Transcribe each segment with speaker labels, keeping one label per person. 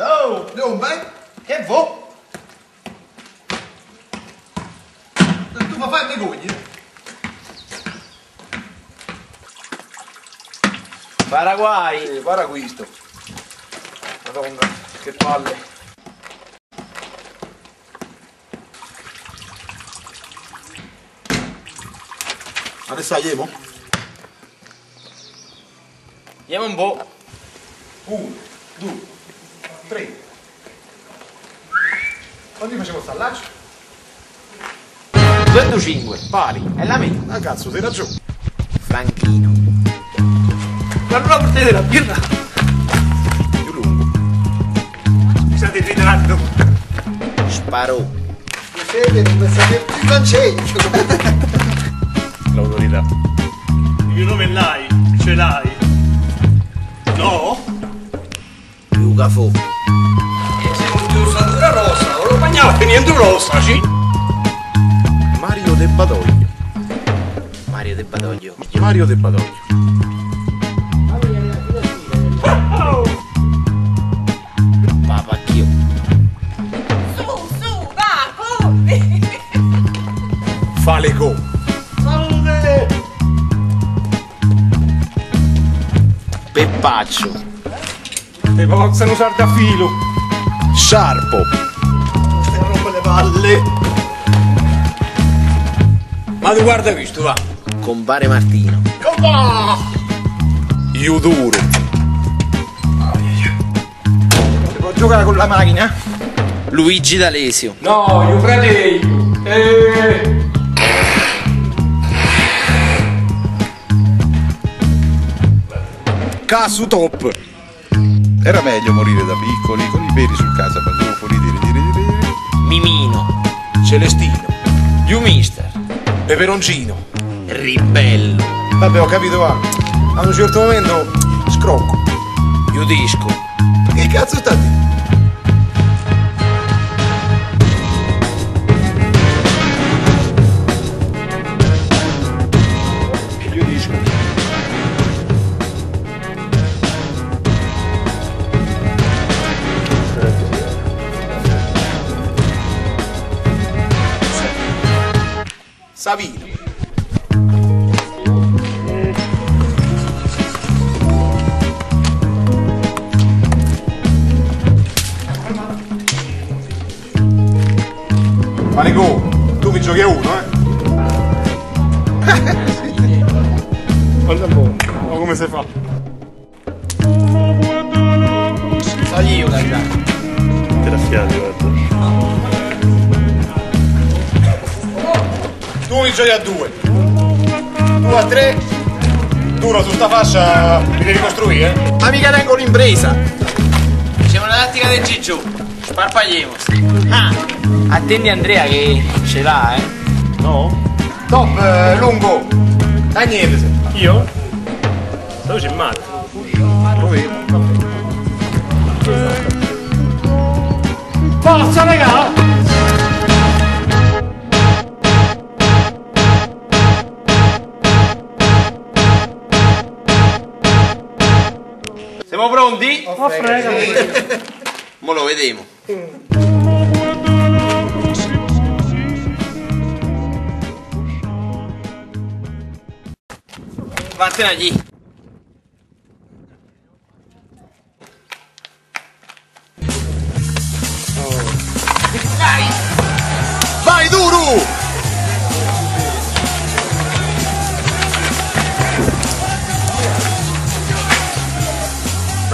Speaker 1: Oh,
Speaker 2: Dove?
Speaker 1: che vo?
Speaker 2: Tu mi fai le gogne?
Speaker 1: Paraguay.
Speaker 2: Eh, guarda questo. Madonna, che palle. Adesso andiamo?
Speaker 1: Andiamo un po'.
Speaker 2: Uno, due, tre. Quando facevo sta laccio?
Speaker 1: 205, pari. È la mia.
Speaker 2: Ah cazzo, sei ragione.
Speaker 1: Franchino. Guarda la portata della birra.
Speaker 2: Più lungo.
Speaker 1: Mi state ritardando. Sparò.
Speaker 2: Siete, non mi sapete più francese.
Speaker 3: l'autorità. Il mio nome è l'hai, ce l'hai. No?
Speaker 1: Luca Fo.
Speaker 3: Lo bagnavo niente rosa, sì.
Speaker 2: Mario De Badoglio.
Speaker 1: Mario De Badoglio.
Speaker 2: Mario De Badoglio.
Speaker 1: Papacchio.
Speaker 4: Su, su, va, corri!
Speaker 2: Faleco.
Speaker 3: Salute!
Speaker 1: Peppaccio.
Speaker 3: Le possano usarti a filo.
Speaker 2: Sciarpo.
Speaker 3: Palle. Ma tu guarda questo, va.
Speaker 1: Compare Martino.
Speaker 2: Iuduro.
Speaker 3: Devo giocare con la macchina?
Speaker 1: Luigi D'Alesio.
Speaker 3: No, io fratello. Eh.
Speaker 2: Casu top. Era meglio morire da piccoli con i peli sul casa pantofoli. Dire, dire, dire, dire. Celestino.
Speaker 1: You Mister.
Speaker 2: Peperoncino.
Speaker 1: Ribello.
Speaker 2: Vabbè, ho capito, va. A un certo momento scrocco.
Speaker 1: Giudisco.
Speaker 2: Che cazzo sta di? Savino. Manico, tu mi giochi a uno, eh?
Speaker 3: Guarda un po'. Ma come si fa?
Speaker 2: Giochi a due. Tu a tre. Duro su sta fascia mi devi costruire, eh?
Speaker 1: Ma mica tengo l'impresa. Siamo una tattica del Gigio. Sparpagliamo. Ah, attendi Andrea che ce l'ha, eh.
Speaker 3: No?
Speaker 2: Top, eh, lungo. A niente.
Speaker 3: Io? Dove c'è Matt?
Speaker 2: Proviamo.
Speaker 3: Forza, raga!
Speaker 1: Pronti?
Speaker 3: Ma frega.
Speaker 1: Mo lo vediamo. Vattene allì.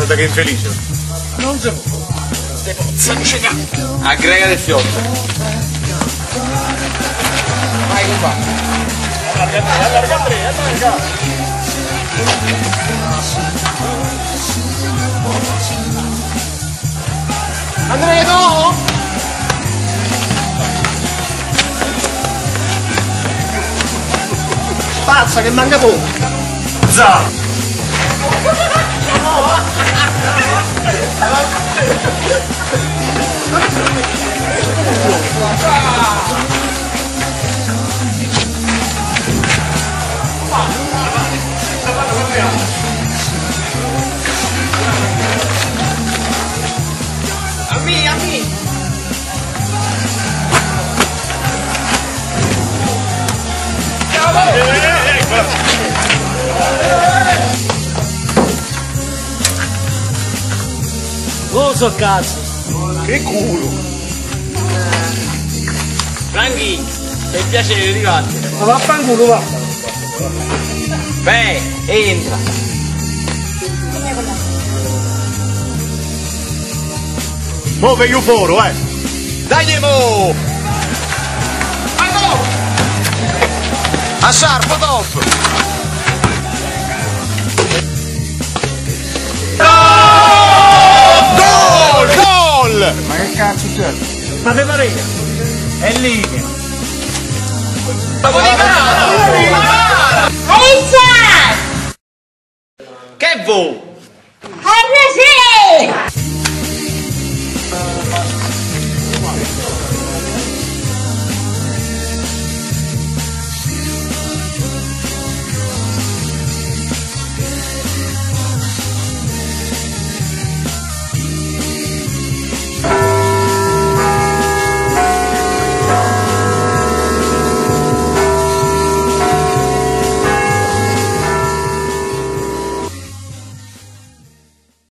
Speaker 2: Guarda che infelice.
Speaker 1: Non si può. De pozza, non ce l'ha. Aggrega del fiotto. Vai, qua.
Speaker 2: Andrea, no!
Speaker 3: Pazza che manca poco. Za!
Speaker 5: Non so cazzo.
Speaker 2: Che culo!
Speaker 1: Franchi, per piacere arrivate.
Speaker 5: Ma vaffanculo va.
Speaker 1: Beh, entra.
Speaker 2: Muove io foro, eh! Dai mo! A sciarpo top!
Speaker 5: Cazzo c'è? Ma te pare? È linea.
Speaker 4: Alicia!
Speaker 1: Che vo?
Speaker 4: Alicia!